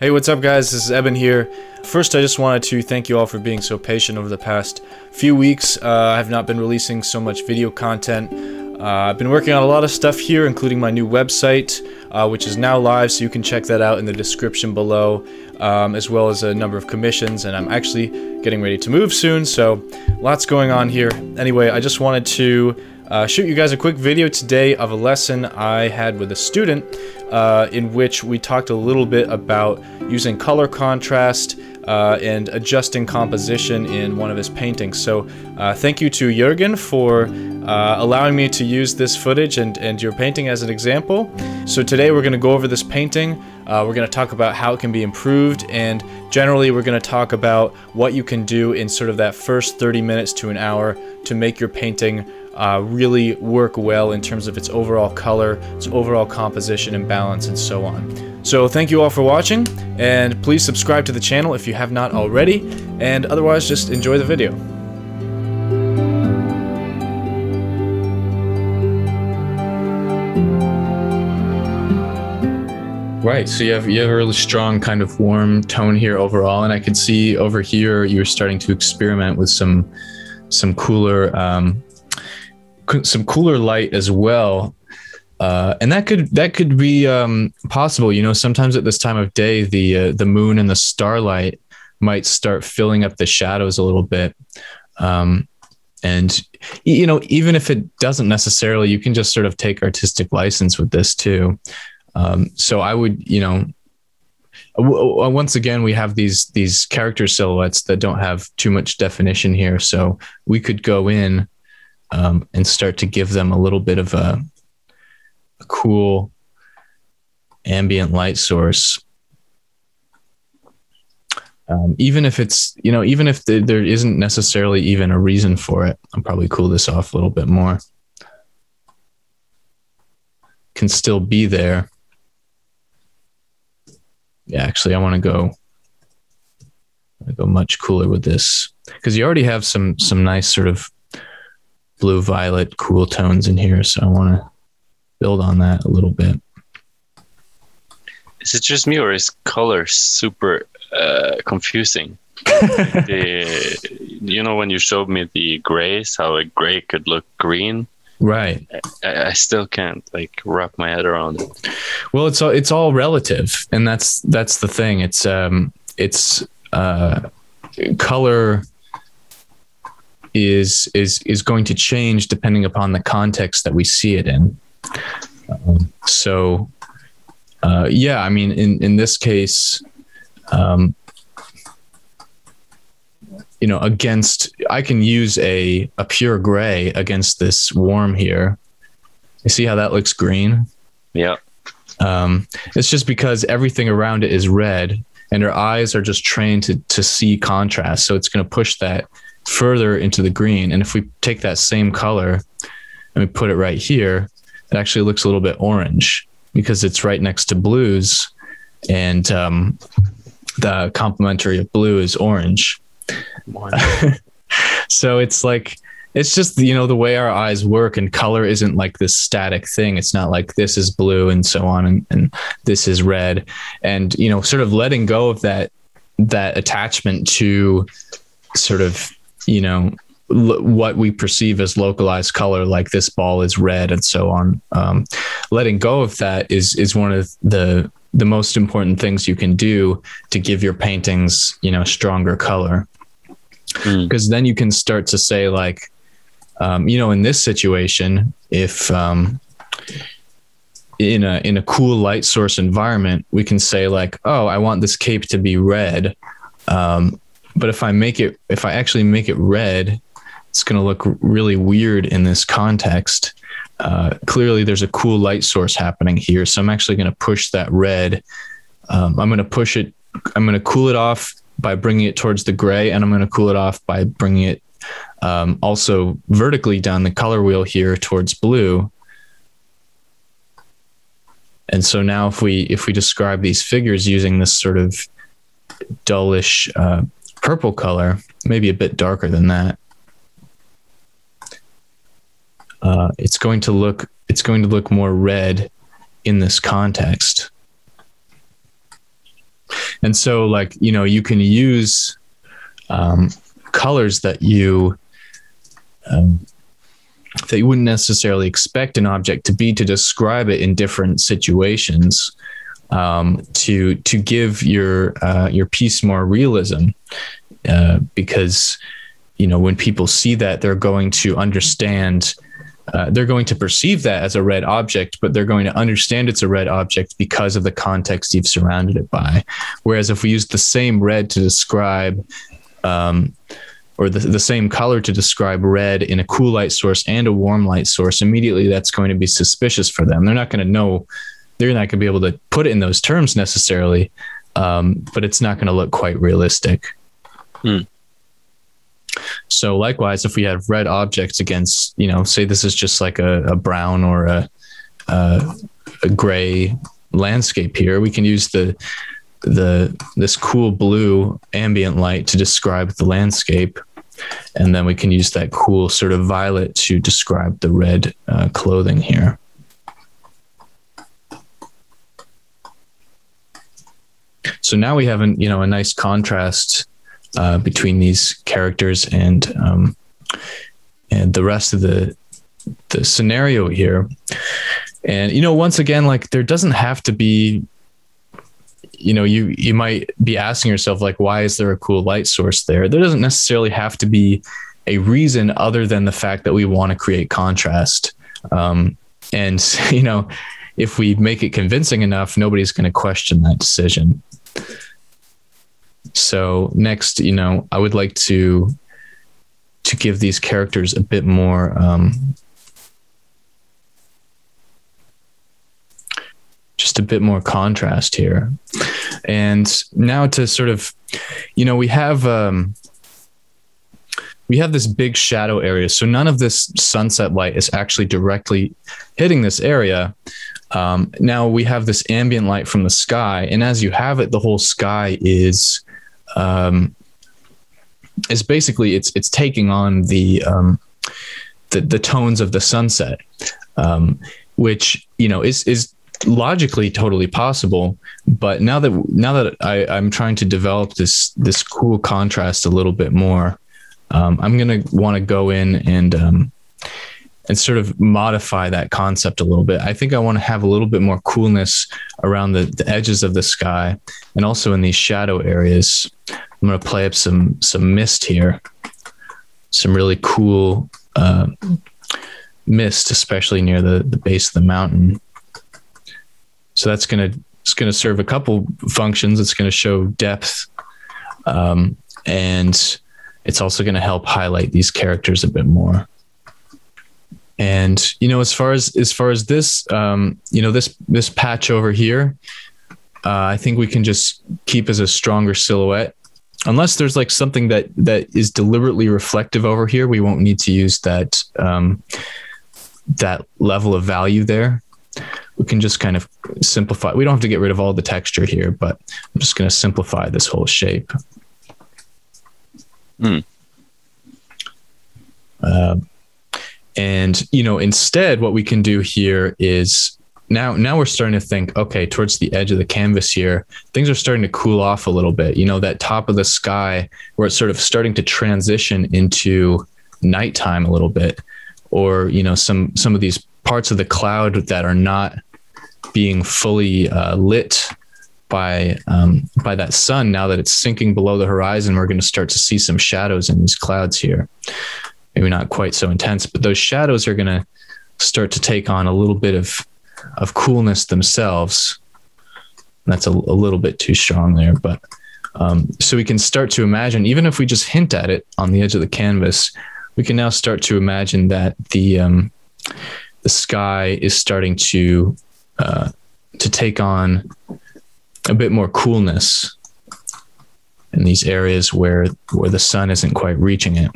Hey, what's up, guys? This is Eben here. First, I just wanted to thank you all for being so patient over the past few weeks. Uh, I have not been releasing so much video content. Uh, I've been working on a lot of stuff here, including my new website, uh, which is now live, so you can check that out in the description below, um, as well as a number of commissions. And I'm actually getting ready to move soon, so lots going on here. Anyway, I just wanted to uh, shoot you guys a quick video today of a lesson I had with a student uh, in which we talked a little bit about using color contrast uh, and adjusting composition in one of his paintings. So uh, thank you to Jurgen for uh, allowing me to use this footage and, and your painting as an example. So today we're going to go over this painting. Uh, we're going to talk about how it can be improved and generally we're going to talk about what you can do in sort of that first 30 minutes to an hour to make your painting uh, really work well in terms of its overall color, its overall composition and balance, and so on. So thank you all for watching, and please subscribe to the channel if you have not already, and otherwise just enjoy the video. Right, so you have you have a really strong kind of warm tone here overall, and I can see over here you're starting to experiment with some some cooler um, some cooler light as well. Uh, and that could that could be um, possible. You know, sometimes at this time of day, the uh, the moon and the starlight might start filling up the shadows a little bit. Um, and you know, even if it doesn't necessarily, you can just sort of take artistic license with this too. Um, so I would, you know, w- once again, we have these these character silhouettes that don't have too much definition here. So we could go in um, and start to give them a little bit of a, a cool ambient light source. Um, even if it's, you know, even if the, there isn't necessarily even a reason for it, I'll probably cool this off a little bit more. Can still be there. Yeah, actually, I want to go. I go much cooler with this because you already have some some nice sort of blue violet cool tones in here. So I want to build on that a little bit. Is it just me or is color super uh, confusing? the, you know, when you showed me the grays, how a gray could look green. Right. I, I, still can't like wrap my head around it. Well, it's all, it's all relative, and that's that's the thing. It's um it's uh color is is is going to change depending upon the context that we see it in. Um, so, uh, yeah, I mean, in in this case, um, you know, against I can use a a pure gray against this warm here. You see how that looks green? Yeah. Um, it's just because everything around it is red, and our eyes are just trained to to see contrast. So it's going to push that further into the green. And if we take that same color and we put it right here, it actually looks a little bit orange because it's right next to blues. And um, the complementary of blue is orange. so it's like, it's just you know the way our eyes work and color isn't like this static thing it's not like this is blue and so on and, and this is red and you know sort of letting go of that that attachment to sort of you know l- what we perceive as localized color like this ball is red and so on. Um, letting go of that is is one of the the most important things you can do to give your paintings you know stronger color. Because mm. then you can start to say like um, you know in this situation if um, in a in a cool light source environment we can say like oh i want this cape to be red. Um, but if I make it, if I actually make it red, it's going to look really weird in this context. Uh, clearly, there's a cool light source happening here. So I'm actually going to push that red. Um, I'm going to push it, I'm going to cool it off by bringing it towards the gray, and I'm going to cool it off by bringing it um, also vertically down the color wheel here towards blue. And so now if we if we describe these figures using this sort of dullish uh, purple color, maybe a bit darker than that. Uh, it's going to look it's going to look more red in this context. And so, like, you know, you can use um, colors that you um, that you wouldn't necessarily expect an object to be to describe it in different situations um, to to give your uh, your piece more realism uh, because you know when people see that they're going to understand uh, they're going to perceive that as a red object, but they're going to understand it's a red object because of the context you've surrounded it by. Whereas if we use the same red to describe, um, or the, the same color to describe red in a cool light source and a warm light source, immediately that's going to be suspicious for them. They're not going to know, they're not going to be able to put it in those terms necessarily, um, but it's not going to look quite realistic. Hmm. So likewise, if we have red objects against, you know, say this is just like a, a brown or a, a, a gray landscape here, we can use the the this cool blue ambient light to describe the landscape and then we can use that cool sort of violet to describe the red uh, clothing here so now we have an you know a nice contrast uh, between these characters and um, and the rest of the the scenario here. And you know, once again, like there doesn't have to be you know you you might be asking yourself like why is there a cool light source there? There doesn't necessarily have to be a reason other than the fact that we want to create contrast. Um, and you know if we make it convincing enough nobody's going to question that decision so next, you know, I would like to to give these characters a bit more um, just a bit more contrast here. And now to sort of, you know, we have um, we have this big shadow area. So none of this sunset light is actually directly hitting this area. Um, now we have this ambient light from the sky, and as you have it, the whole sky is um, is basically it's it's taking on the um, the, the tones of the sunset, um, which you know is is logically totally possible. But now that now that I, I'm trying to develop this this cool contrast a little bit more, um, I'm gonna want to go in and um, and sort of modify that concept a little bit. I think I want to have a little bit more coolness around the, the edges of the sky and also in these shadow areas. I'm going to play up some some mist here, some really cool uh, mist, especially near the, the base of the mountain. So that's going to it's going to serve a couple functions. It's going to show depth, um, and it's also going to help highlight these characters a bit more. And you know, as far as as far as this, um, you know, this this patch over here, uh, I think we can just keep as a stronger silhouette. Unless there's like something that that is deliberately reflective over here, we won't need to use that um, that level of value there. We can just kind of simplify. We don't have to get rid of all the texture here, but I'm just going to simplify this whole shape. Mm. Uh, and you know, instead, what we can do here is now now we're starting to think okay towards the edge of the canvas here things are starting to cool off a little bit you know that top of the sky where it's sort of starting to transition into nighttime a little bit or you know some some of these parts of the cloud that are not being fully uh, lit by um, by that sun now that it's sinking below the horizon we're going to start to see some shadows in these clouds here maybe not quite so intense, but those shadows are going to start to take on a little bit of of coolness themselves. That's a, a little bit too strong there, but um, so we can start to imagine, even if we just hint at it on the edge of the canvas, we can now start to imagine that the um, the sky is starting to uh, to take on a bit more coolness in these areas where where the sun isn't quite reaching it.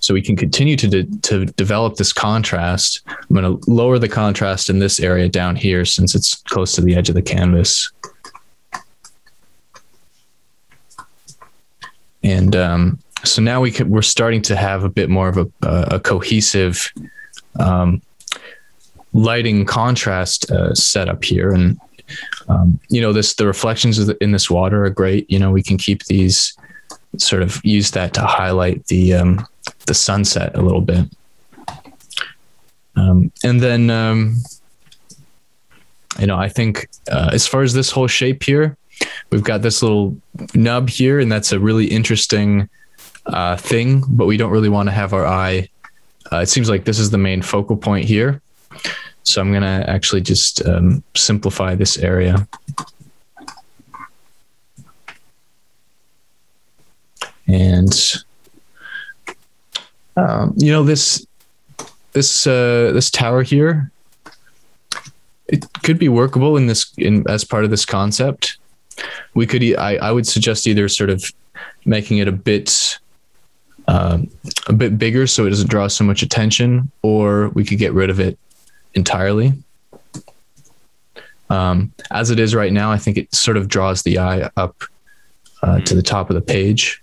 So we can continue to, de- to develop this contrast. I'm going to lower the contrast in this area down here since it's close to the edge of the canvas. And um, so now we can, we're starting to have a bit more of a, a cohesive um, lighting contrast uh, setup here. And um, you know, this, the reflections in this water are great. You know, we can keep these sort of use that to highlight the, um, the sunset a little bit. Um, and then, um, you know, I think uh, as far as this whole shape here, we've got this little nub here, and that's a really interesting uh, thing, but we don't really want to have our eye. Uh, it seems like this is the main focal point here. So I'm going to actually just um, simplify this area. And, um, you know, this, this, uh, this tower here, it could be workable in this, in as part of this concept. We could, I, I would suggest either sort of making it a bit uh, a bit bigger so it doesn't draw so much attention, or we could get rid of it entirely. Um, as it is right now, I think it sort of draws the eye up uh, to the top of the page.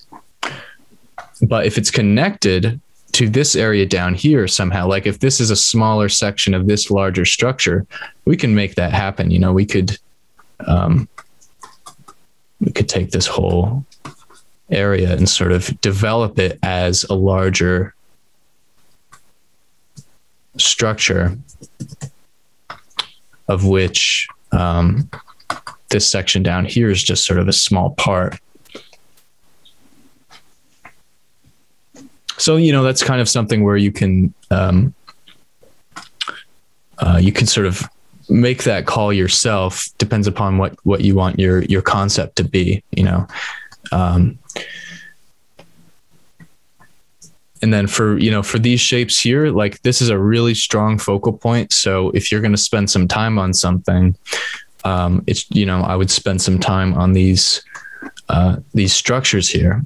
But if it's connected to this area down here somehow, like if this is a smaller section of this larger structure, we can make that happen. You know, we could um, we could take this whole area and sort of develop it as a larger structure of which um, this section down here is just sort of a small part. So, you know, that's kind of something where you can, um, uh, you can sort of make that call yourself depends upon what, what you want your, your concept to be, you know, um, and then for you know for these shapes here like this is a really strong focal point. So if you're going to spend some time on something um, it's you know i would spend some time on these uh, these structures here.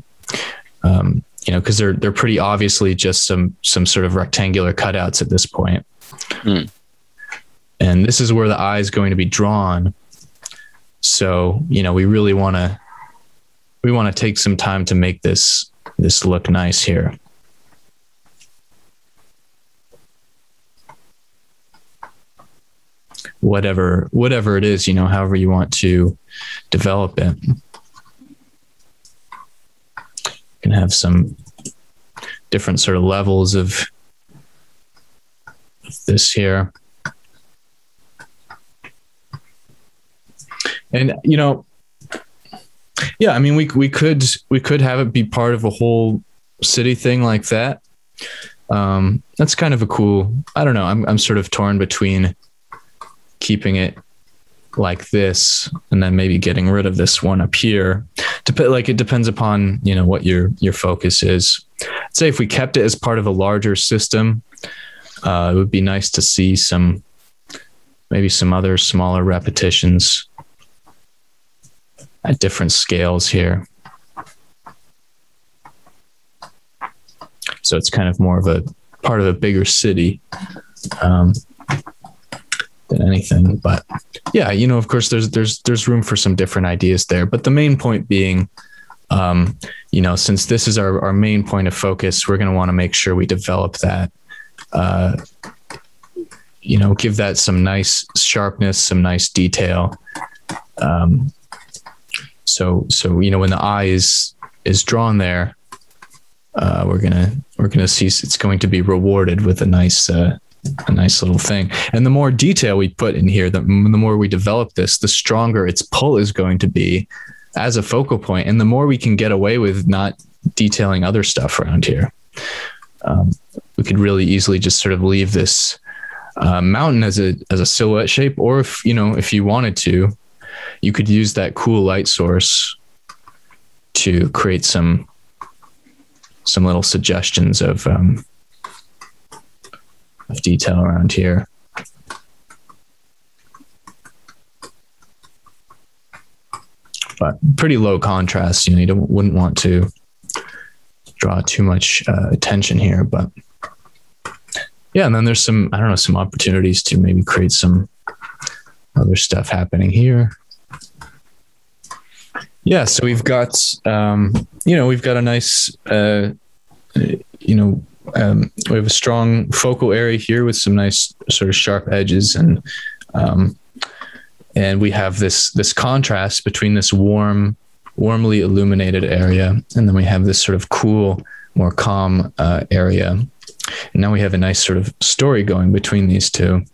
Um, you know because they're they're pretty obviously just some some sort of rectangular cutouts at this point. Mm. and this is where the eye is going to be drawn. So you know we really want to we want to take some time to make this this look nice here whatever whatever it is you know however you want to develop it. You can have some different sort of levels of this here. And you know yeah i mean we we could we could have it be part of a whole city thing like that. Um that's kind of a cool i don't know i'm i'm sort of torn between keeping it like this and then maybe getting rid of this one up here. Dep- like it depends upon you know what your your focus is. I'd say if we kept it as part of a larger system uh, it would be nice to see some maybe some other smaller repetitions at different scales here. So it's kind of more of a part of a bigger city. Um, than anything. But yeah, you know, of course, there's there's there's room for some different ideas there. But the main point being, um, you know, since this is our our main point of focus, we're going to want to make sure we develop that. Uh, you know, give that some nice sharpness, some nice detail. Um, so so you know, when the eye is is drawn there, uh, we're gonna we're gonna see it's going to be rewarded with a nice uh, a nice little thing. And the more detail we put in here, the, the more we develop this, the stronger its pull is going to be as a focal point, and the more we can get away with not detailing other stuff around here. Um, we could really easily just sort of leave this uh, mountain as a as a silhouette shape, or if you know if you wanted to, you could use that cool light source to create some some little suggestions of um, of detail around here. But pretty low contrast, you know, you don't, wouldn't want to draw too much uh, attention here, but yeah, and then there's some, I don't know, some opportunities to maybe create some other stuff happening here. Yeah, so we've got, um, you know, we've got a nice, uh, you know, um, we have a strong focal area here with some nice sort of sharp edges and um, and we have this this contrast between this warm, warmly illuminated area, and then we have this sort of cool, more calm uh, area. And now we have a nice sort of story going between these two.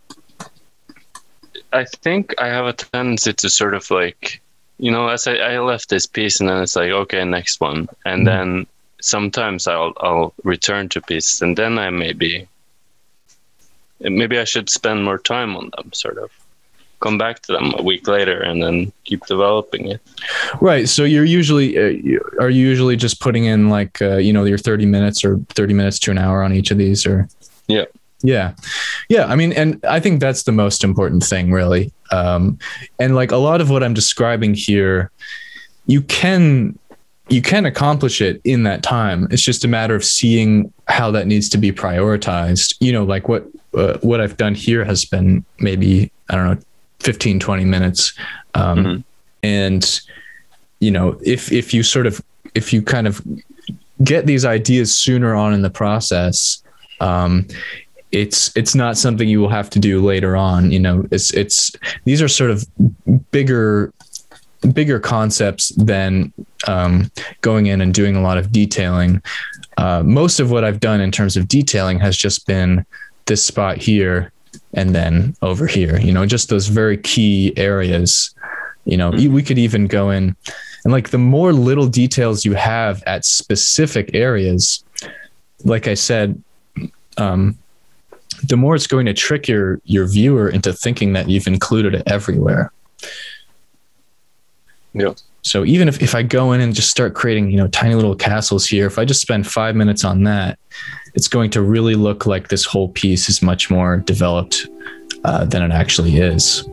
I think I have a tendency to sort of like, you know, as I, I left this piece and then it's like, okay, next one, and Mhm. then sometimes I'll I'll return to pieces and then I maybe maybe I should spend more time on them, sort of come back to them a week later and then keep developing it. Right. So you're usually uh, you- are you usually just putting in like uh, you know your 30 minutes or 30 minutes to an hour on each of these or Yeah. Yeah. Yeah, I mean and I think that's the most important thing really. Um and like a lot of what I'm describing here you can you can accomplish it in that time. It's just a matter of seeing how that needs to be prioritized. You know, like what uh, what I've done here has been maybe I don't know 15 20 minutes um Mhm. and you know if if you sort of if you kind of get these ideas sooner on in the process um it's it's not something you will have to do later on you know it's it's these are sort of bigger bigger concepts than um, going in and doing a lot of detailing. Uh, most of what i've done in terms of detailing has just been this spot here and then over here you know just those very key areas. You know we could even go in and like the more little details you have at specific areas like i said um, the more it's going to trick your your viewer into thinking that you've included it everywhere Yeah. so even if, if i go in and just start creating you know tiny little castles here if i just spend five minutes on that it's going to really look like this whole piece is much more developed uh, than it actually is